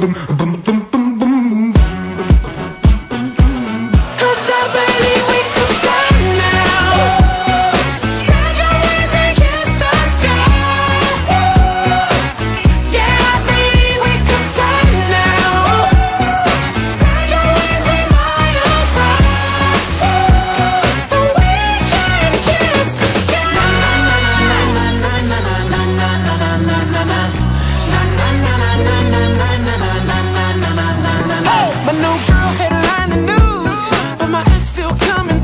bum bum bum coming